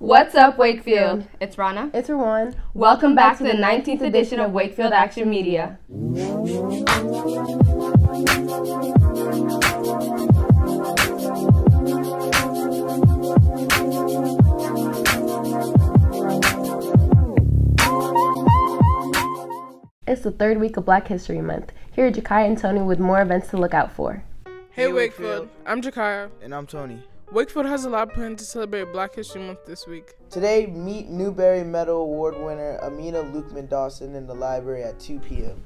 What's up, Wakefield? It's Rana. It's Rowan. Welcome back to the 19th edition of Wakefield Action Media. It's the third week of Black History Month. Here are Jakai and Tony with more events to look out for. Hey, Wakefield. I'm Jakaya. And I'm Tony. Wakefield has a lot planned to celebrate Black History Month this week. Today, meet Newbery Medal Award winner Amina Luqman-Dawson in the library at 2 p.m.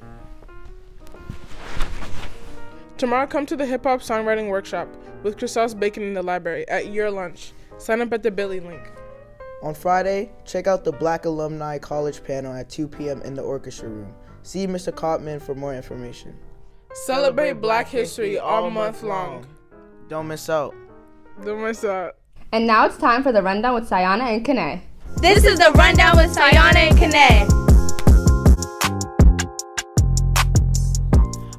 Tomorrow, come to the hip hop songwriting workshop with Christos Bacon in the library at your lunch. Sign up at the Bitly link. On Friday, check out the Black Alumni College panel at 2 p.m. in the orchestra room. See Mr. Copman for more information. Celebrate Black History all month long. Don't miss out. Don't miss out. And now it's time for the rundown with Sayana and Kane. This is the rundown with Sayana and Kane.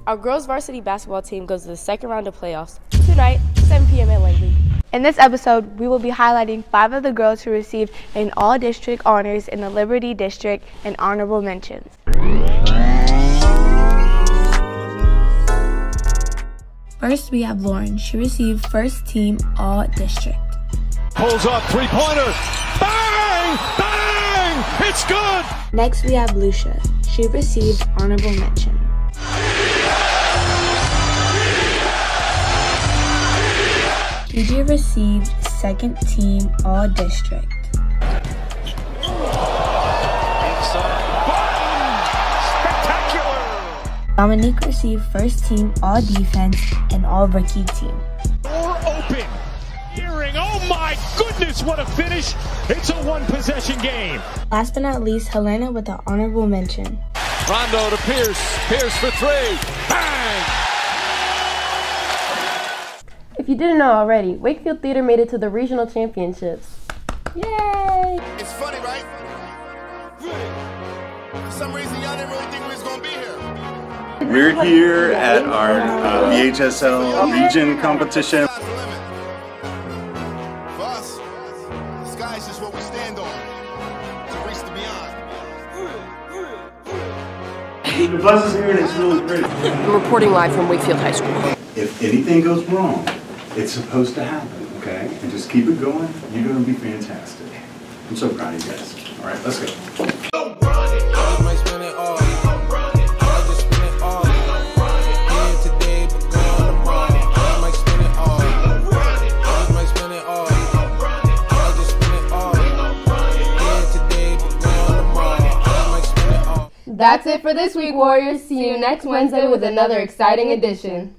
Our girls varsity basketball team goes to the second round of playoffs tonight, 7 p.m. at Langley. In this episode, we will be highlighting five of the girls who received an all district honors in the Liberty District and honorable mentions. First, we have Lauren. She received first team all district. Pulls up three pointer. Bang! Bang! It's good! Next, we have Lucia. She received honorable mention. PJ received second team all district. Dominique received first team all defense and all rookie team. Door open. Hearing, oh my goodness, what a finish! It's a one possession game. Last but not least, Helena with the honorable mention. Rondo to Pierce. Pierce for three. Bang! If you didn't know already, Wakefield Theater made it to the regional championships. Yay! It's funny, right? Really? For some reason, y'all didn't really think we was gonna be here. We're here at our uh, VHSL region competition. The limit. For us, the sky is just what we stand on. To reach the beyond. The bus is here and it's really pretty. I'm reporting live from Wakefield High School. If anything goes wrong, it's supposed to happen, okay? And just keep it going. You're gonna be fantastic. I'm so proud of you guys. All right, let's go. That's it for this week, Warriors. See you next Wednesday with another exciting edition.